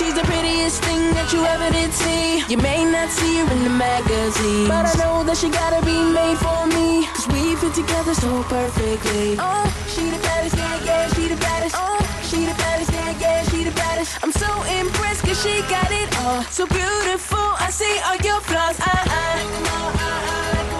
She's the prettiest thing that you ever did see. You may not see her in the magazines, but I know that she gotta be made for me. Cause we fit together so perfectly. Oh, she the baddest, yeah, yeah, she the baddest. Oh, she the baddest, yeah, yeah, she the baddest. I'm so impressed cause she got it all. So beautiful, I see all your flaws. Uh, uh. It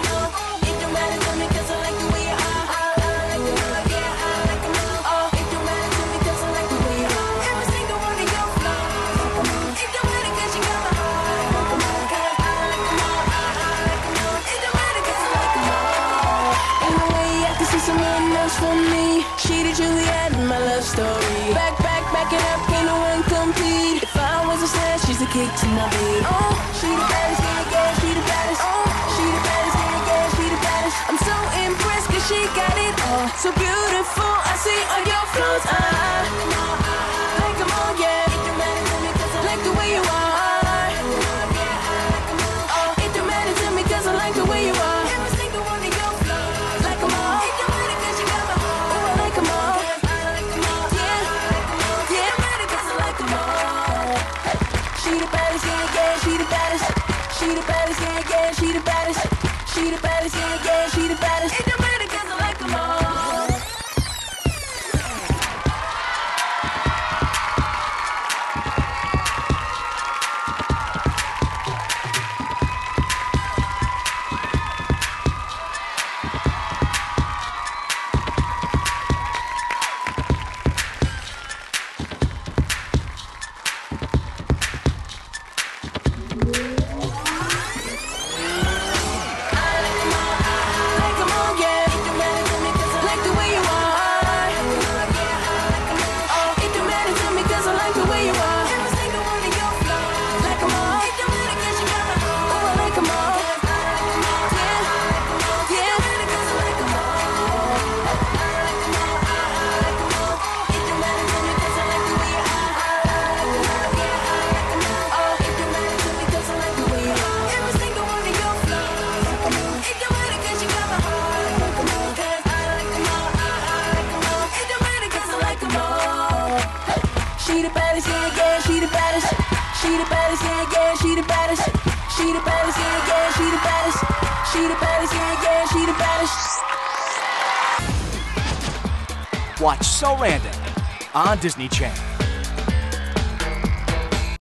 someone else for me. She the Juliet in my love story. Back, back, back it up, ain't no one complete. If I was a star, she's the kick to my beat. Oh, she the baddest, yeah, yeah, she the baddest. Oh, she the baddest, yeah, yeah, she the baddest. I'm so impressed 'cause she got it all. So beautiful, I see all your flaws. I She the baddest, yeah, yeah, she the baddest. She the baddest, yeah, yeah, she the baddest. She the baddest, yeah, yeah, Like She the baddest, yeah, yeah, she the baddest. She the baddest, yeah, yeah, she the baddest. She the baddest, yeah, yeah, she the baddest. She the baddest, yeah, yeah, she the baddest. Watch So Random on Disney Channel.